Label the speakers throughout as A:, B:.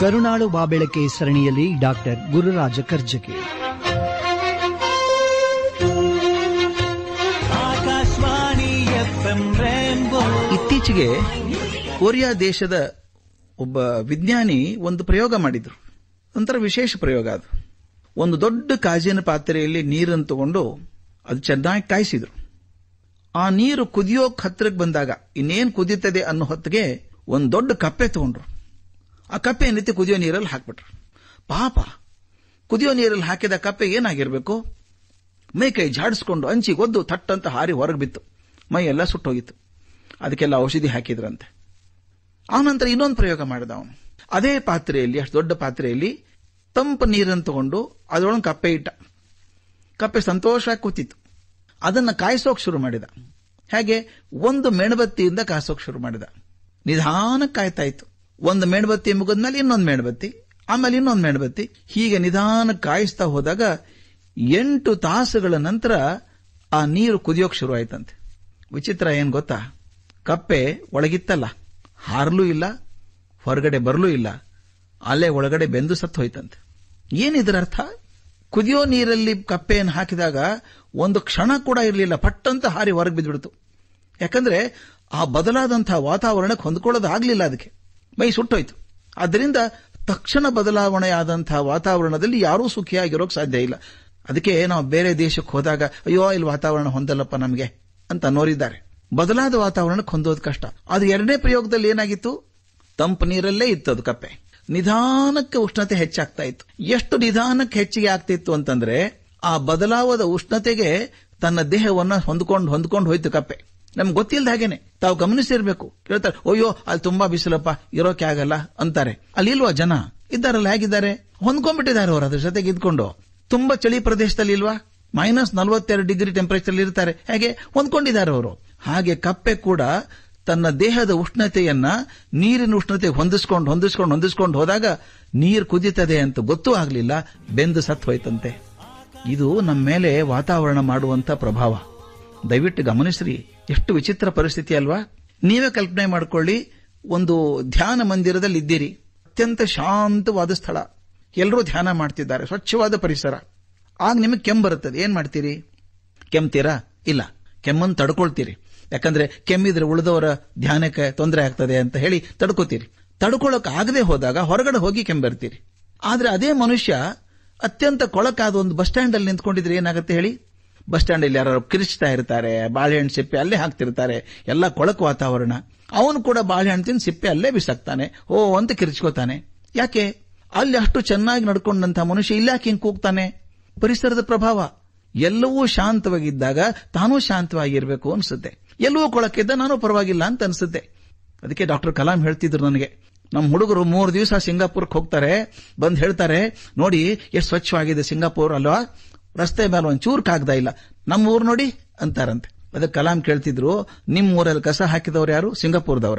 A: ಕರುನಾಡು ಬಾಬೆಳಕೆ ಸರಣಿಯಲ್ಲಿ doctor Gururaja Karjagi
B: Akashvani FM rainbow.
C: ಇತ್ತೀಚೆಗೆ ಕೊರಿಯಾ ದೇಶದ ಒಬ್ಬ ವಿಜ್ಞಾನಿ ಒಂದು ಪ್ರಯೋಗ ಮಾಡಿದ್ರು. ಒಂಥರ ವಿಶೇಷ ಪ್ರಯೋಗ ಅದು. ಒಂದು ದೊಡ್ಡ ಕಾಜಿನ ಪಾತ್ರೆಯಲ್ಲಿ ನೀರನ್ನು ತಗೊಂಡು ಅದು ಚೆನ್ನಾಗಿ ಕಾಯಿಸಿದ್ರು. ಆ ನೀರು ಕುದಿಯೋಕ್ ಹತ್ತಿರಕ್ಕೆ ಬಂದಾಗ ಇನ್ನೇನು ಕುದೀತದೆ ಅನ್ನೋ ಹೊತ್ತಿಗೆ ಒಂದು ದೊಡ್ಡ ಕಪ್ಪೆ ತಗೊಂಡ್ರು. ಆ ಕಪ್ಪೆ ಏನೈತಿ ಕುದಿಯೋ ನೀರಲ್ಲಿ ಹಾಕ್ಬಿಟ್ರು. ಪಾಪ. ಕುದಿಯೋ ನೀರಲ್ಲಿ ಹಾಕಿದ ಕಪ್ಪೆ ಏನಾಗಿರಬೇಕು? ಮೈ ಕೈ ಜಾಡಿಸ್ಕೊಂಡು ಹಂಚಿ ಒದ್ದು ಥಟ್ಟಂತ ಹಾರಿ ಹೊರಗೆ ಬಿತ್ತು. ಮೈ ಎಲ್ಲ ಸುಟ್ಟೋಗಿತ್ತು. ಅದಕ್ಕೆಲ್ಲ ಔಷಧಿ ಹಾಕಿದ್ರಂತೆ. ಆನಂತರ ಇನ್ನೊಂದು ಪ್ರಯೋಗ ಮಾಡಿದ ಅವನು. ಅದೇ ಪಾತ್ರೆಯಲ್ಲಿ, ಅಷ್ಟು ದೊಡ್ಡ ಪಾತ್ರೆಯಲ್ಲಿ ತಂಪು ನೀರನ್ನು ತಗೊಂಡು ಅದರೊಳಗೆ ಕಪ್ಪೆ ಇಟ್ಟ. ಕಪ್ಪೆ ಸಂತೋಷವಾಗಿ ಕೂತಿತ್ತು. ಅದನ್ನು ಕಾಯಿಸೋಕೆ ಶುರು ಮಾಡಿದ. ಹೇಗೆ? ಒಂದು ಮೇಣಬತ್ತಿಯಿಂದ ಕಾಯಿಸೋಕೆ ಶುರು ಮಾಡಿದ. ನಿಧಾನಕ್ಕೆ ಕಾಯ್ತಾ ಇತ್ತು. ಒಂದು ಮೇಣಬತ್ತಿ ಮುಗಿದ್ಮೇಲೆ ಇನ್ನೊಂದು ಮೇಣಬತ್ತಿ, ಆಮೇಲೆ ಇನ್ನೊಂದು ಮೇಣಬತ್ತಿ. ಹೀಗೆ ನಿಧಾನ ಕಾಯಿಸ್ತಾ ಹೋದಾಗ ಎಂಟು ತಾಸುಗಳ ನಂತರ ಆ ನೀರು ಕುದಿಯೋಕೆ ಶುರು ಆಯ್ತಂತೆ. ವಿಚಿತ್ರ ಏನ್ ಗೊತ್ತಾ? ಕಪ್ಪೆ ಒಳಗಿತ್ತಲ್ಲ, ಹಾರಲೂ ಇಲ್ಲ, ಹೊರಗಡೆ ಬರಲೂ ಇಲ್ಲ, ಅಲ್ಲೇ ಒಳಗಡೆ ಬೆಂದು ಸತ್ತು ಹೋಯ್ತಂತೆ. ಏನಿದ್ರ ಅರ್ಥ? ಕುದಿಯೋ ನೀರಲ್ಲಿ ಕಪ್ಪೆಯನ್ನು ಹಾಕಿದಾಗ ಒಂದು ಕ್ಷಣ ಕೂಡ ಇರಲಿಲ್ಲ, ಪಟ್ಟಂತ ಹಾರಿ ಹೊರಗೆ ಬಿದ್ದುಬಿಡ್ತು. ಯಾಕಂದ್ರೆ ಆ ಬದಲಾದಂತಹ ವಾತಾವರಣಕ್ಕೆ ಹೊಂದ್ಕೊಳ್ಳೋದಾಗಲಿಲ್ಲ ಅದಕ್ಕೆ. ಮೈ ಸುಟ್ಟೋಯ್ತು. ಆದ್ದರಿಂದ ತಕ್ಷಣ ಬದಲಾವಣೆಯಾದಂತಹ ವಾತಾವರಣದಲ್ಲಿ ಯಾರೂ ಸುಖಿಯಾಗಿರೋಕೆ ಸಾಧ್ಯ ಇಲ್ಲ. ಅದಕ್ಕೆ ನಾವು ಬೇರೆ ದೇಶಕ್ಕೆ ಹೋದಾಗ, ಅಯ್ಯೋ, ಇಲ್ಲಿ ವಾತಾವರಣ ಹೊಂದಲ್ಲಪ್ಪ ನಮಗೆ ಅಂತ ನೋರಿದ್ದಾರೆ ಬದಲಾದ ವಾತಾವರಣಕ್ಕೆ ಹೊಂದೋದು ಕಷ್ಟ. ಅದು ಎರಡನೇ ಪ್ರಯೋಗದಲ್ಲಿ ಏನಾಗಿತ್ತು? ತಂಪು ನೀರಲ್ಲೇ ಇತ್ತು ಅದು ಕಪ್ಪೆ. ನಿಧಾನಕ್ಕೆ ಉಷ್ಣತೆ ಹೆಚ್ಚಾಗ್ತಾ ಇತ್ತು. ಎಷ್ಟು ನಿಧಾನಕ್ಕೆ ಹೆಚ್ಚಿಗೆ ಆಗ್ತಿತ್ತು ಅಂತಂದ್ರೆ, ಆ ಬದಲಾವದ ಉಷ್ಣತೆಗೆ ತನ್ನ ದೇಹವನ್ನ ಹೊಂದ್ಕೊಂಡು ಹೊಂದ್ಕೊಂಡು ಹೋಯ್ತು ಕಪ್ಪೆ. ನಮ್ಗೆ ಗೊತ್ತಿಲ್ಲದ ಹಾಗೇನೆ. ತಾವು ಗಮನಿಸಿರ್ಬೇಕು. ಹೇಳ್ತಾರೆ ಅಯ್ಯೋ, ಅಲ್ಲಿ ತುಂಬಾ ಬಿಸಿಲಪ್ಪ, ಇರೋಕೆ ಆಗಲ್ಲ, ಅಂತಾರೆ. ಅಲ್ಲಿ ಇಲ್ವಾ ಜನ? ಇದ್ದಾರಲ್ಲ, ಹೇಗಿದ್ದಾರೆ? ಹೊಂದ್ಕೊಂಡ್ಬಿಟ್ಟಿದ್ದಾರೆ ಅವರು ಅದ್ರ ಜೊತೆಗೆ ಇದ್ಕೊಂಡು. ತುಂಬಾ ಚಳಿ ಪ್ರದೇಶದಲ್ಲಿ ಇಲ್ವಾ? ಮೈನಸ್ ನಲವತ್ತೆರಡು ಡಿಗ್ರಿ ಟೆಂಪರೇಚರ್ ಇರ್ತಾರೆ. ಹೇಗೆ? ಹೊಂದ್ಕೊಂಡಿದ್ದಾರೆ ಅವರು. ಹಾಗೆ ಕಪ್ಪೆ ಕೂಡ ತನ್ನ ದೇಹದ ಉಷ್ಣತೆಯನ್ನ ನೀರಿನ ಉಷ್ಣತೆ ಹೊಂದಿಸ್ಕೊಂಡು ಹೊಂದಿಸ್ಕೊಂಡು ಹೊಂದಿಸ್ಕೊಂಡು ಹೋದಾಗ ನೀರು ಕುದೀತದೆ ಅಂತ ಗೊತ್ತೂ ಆಗಲಿಲ್ಲ. ಬೆಂದು ಸತ್ತು ಹೋಯ್ತಂತೆ. ಇದು ನಮ್ಮ ಮೇಲೆ ವಾತಾವರಣ ಮಾಡುವಂತ ಪ್ರಭಾವ. ದಯವಿಟ್ಟು ಗಮನಿಸ್ರಿ. ಎಷ್ಟು ವಿಚಿತ್ರ ಪರಿಸ್ಥಿತಿ ಅಲ್ವಾ? ನೀವೇ ಕಲ್ಪನೆ ಮಾಡಿಕೊಳ್ಳಿ, ಒಂದು ಧ್ಯಾನ ಮಂದಿರದಲ್ಲಿ ಇದ್ದೀರಿ. ಅತ್ಯಂತ ಶಾಂತವಾದ ಸ್ಥಳ. ಎಲ್ಲರೂ ಧ್ಯಾನ ಮಾಡ್ತಿದ್ದಾರೆ. ಸ್ವಚ್ಛವಾದ ಪರಿಸರ. ಆಗ ನಿಮಗೆ ಕೆಮ್ಮು ಬರುತ್ತದೆ. ಏನ್ ಮಾಡ್ತೀರಿ? ಕೆಮ್ತೀರಾ? ಇಲ್ಲ. ಕೆಮ್ಮನ್ನು ತಡ್ಕೊಳ್ತೀರಿ. ಯಾಕಂದ್ರೆ ಕೆಮ್ಮಿದ್ರೆ ಉಳಿದವರ ಧ್ಯಾನಕ್ಕೆ ತೊಂದರೆ ಆಗ್ತದೆ ಅಂತ ಹೇಳಿ ತಡ್ಕೋತೀರಿ. ತಡ್ಕೊಳಕ್ ಆಗದೆ ಹೋದಾಗ ಹೊರಗಡೆ ಹೋಗಿ ಕೆಮ್ಮರ್ತೀರಿ ಆದ್ರೆ ಅದೇ ಮನುಷ್ಯ ಅತ್ಯಂತ ಕೊಳಕಾದ ಒಂದು ಬಸ್ ಸ್ಟ್ಯಾಂಡ್ ಅಲ್ಲಿ ನಿಂತ್ಕೊಂಡಿದ್ರೆ ಏನಾಗುತ್ತೆ ಹೇಳಿ? ಬಸ್ ಸ್ಟ್ಯಾಂಡ್ ಅಲ್ಲಿ ಯಾರು ಕಿರಿಚ್ತಾ ಇರ್ತಾರೆ, ಬಾಳೆಹಣ್ಣು ಸಿಪ್ಪೆ ಅಲ್ಲೇ ಹಾಕ್ತಿರ್ತಾರೆ, ಎಲ್ಲ ಕೊಳಕು ವಾತಾವರಣ. ಅವನು ಕೂಡ ಬಾಳೆಹಣ್ಣು ತಿಂದು ಸಿಪ್ಪೆ ಅಲ್ಲೇ ಬಿಸಾಕ್ತಾನೆ. ಓ, ಅಂತ ಕಿರಿಚ್ಕೋತಾನೆ. ಯಾಕೆ? ಅಲ್ಲಿ ಅಷ್ಟು ಚೆನ್ನಾಗಿ ನಡ್ಕೊಂಡಂತಹ ಮನುಷ್ಯ ಇಲ್ಲಾಕೆ ಹಿಂಗೆ ಕೂಗ್ತಾನೆ? ಪರಿಸರದ ಪ್ರಭಾವ. ಎಲ್ಲವೂ ಶಾಂತವಾಗಿದ್ದಾಗ ತಾನೂ ಶಾಂತವಾಗಿರ್ಬೇಕು ಅನ್ಸುತ್ತೆ. ಎಲ್ಲವೂ ಕೊಳಕಿದ್ದ ನಾನು ಪರವಾಗಿಲ್ಲ ಅಂತ ಅನ್ಸುತ್ತೆ. ಅದಕ್ಕೆ ಡಾಕ್ಟರ್ ಕಲಾಂ ಹೇಳ್ತಿದ್ರು ನನಗೆ. ನಮ್ಮ ಹುಡುಗರು ಮೂರು ದಿವಸ ಸಿಂಗಾಪುರ್ಗೆ ಹೋಗ್ತಾರೆ, ಬಂದು ಹೇಳ್ತಾರೆ, ನೋಡಿ, ಎಷ್ಟು ಸ್ವಚ್ಛವಾಗಿದೆ ಸಿಂಗಾಪುರ್ ಅಲ್ವಾ? ರಸ್ತೆ ಮೇಲೆ ಒಂದು ಚೂರು ಕಾಗ್ದ ಇಲ್ಲ. ನಮ್ಮ ಊರು ನೋಡಿ ಅಂತಾರಂತೆ. ಅದಕ್ಕೆ ಕಲಾಂ ಕೇಳ್ತಿದ್ರು ನಿಮ್ಮ ಊರಲ್ಲಿ ಕಸ ಹಾಕಿದವ್ರು ಯಾರು? ಸಿಂಗಾಪುರದವರ?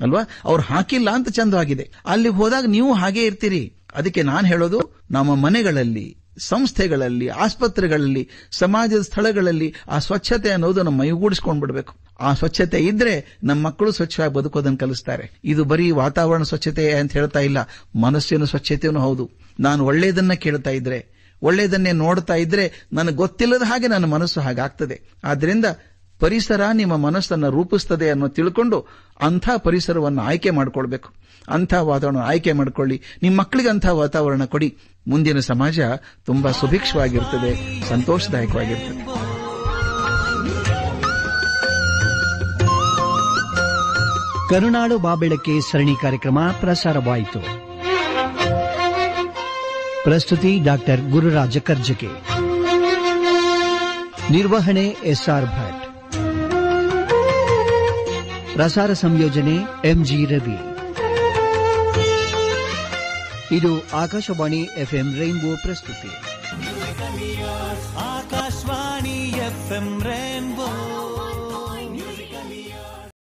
C: ಅಲ್ವಾ? ಅವ್ರು ಹಾಕಿಲ್ಲ ಅಂತ ಚಂದವಾಗಿದೆ ಅಲ್ಲಿ ಹೋದಾಗ ನೀವು ಹಾಗೆ ಇರ್ತೀರಿ. ಅದಕ್ಕೆ ನಾನು ಹೇಳೋದು, ನಮ್ಮ ಮನೆಗಳಲ್ಲಿ, ಸಂಸ್ಥೆಗಳಲ್ಲಿ, ಆಸ್ಪತ್ರೆಗಳಲ್ಲಿ, ಸಮಾಜದ ಸ್ಥಳಗಳಲ್ಲಿ ಆ ಸ್ವಚ್ಛತೆ ಅನ್ನೋದನ್ನು ಮೈಗೂಡಿಸ್ಕೊಂಡ್ ಬಿಡಬೇಕು. ಆ ಸ್ವಚ್ಛತೆ ಇದ್ರೆ ನಮ್ಮ ಮಕ್ಕಳು ಸ್ವಚ್ಛವಾಗಿ ಬದುಕೋದನ್ನು ಕಲಿಸ್ತಾರೆ. ಇದು ಬರೀ ವಾತಾವರಣ ಸ್ವಚ್ಛತೆ ಅಂತ ಹೇಳ್ತಾ ಇಲ್ಲ. ಮನಸ್ಸಿನ ಸ್ವಚ್ಛತೆಯೂ ಹೌದು. ನಾನು ಒಳ್ಳೆಯದನ್ನ ಕೇಳ್ತಾ ಇದ್ರೆ ಒಳ್ಳೆಯದನ್ನೇ ನೋಡ್ತಾ ಇದ್ರೆ ನನಗೆ ಗೊತ್ತಿಲ್ಲದ ಹಾಗೆ ನನ್ನ ಮನಸ್ಸು ಹಾಗಾಗ್ತದೆ. ಆದ್ರಿಂದ ಪರಿಸರ ನಿಮ್ಮ ಮನಸ್ಸನ್ನು ರೂಪಿಸ್ತದೆ ಅನ್ನೋ ತಿಳ್ಕೊಂಡು ಅಂಥ ಪರಿಸರವನ್ನು ಆಯ್ಕೆ ಮಾಡಿಕೊಳ್ಬೇಕು. ಅಂಥ ವಾತಾವರಣ ಆಯ್ಕೆ ಮಾಡಿಕೊಳ್ಳಿ. ನಿಮ್ಮ ಮಕ್ಕಳಿಗೆ ಅಂಥ ವಾತಾವರಣ ಕೊಡಿ. ಮುಂದಿನ ಸಮಾಜ ತುಂಬಾ ಸುಭಿಕ್ಷವಾಗಿರ್ತದೆ, ಸಂತೋಷದಾಯಕವಾಗಿರ್ತದೆ.
A: ಕರುನಾಡು ಬಾಬೆಳಕೆ ಸರಣಿ ಕಾರ್ಯಕ್ರಮ ಪ್ರಸಾರವಾಯಿತು. ಪ್ರಸ್ತುತಿ ಡಾಕ್ಟರ್ ಗುರುರಾಜ ಕರ್ಜಕೆ ನಿರ್ವಹಣೆ ಎಸ್ಆರ್ ಭಟ್ ಪ್ರಸಾರ ಸಂಯೋಜನೆ ಎಂಜಿ ರವಿ ಇದು ಆಕಾಶವಾಣಿ ಎಫ್ಎಂ ರೈನ್ಬೋ ಪ್ರಸ್ತುತಿ
B: ಆಕಾಶವಾಣಿ ಎಫ್ಎಂ ರೇನ್ಬೋ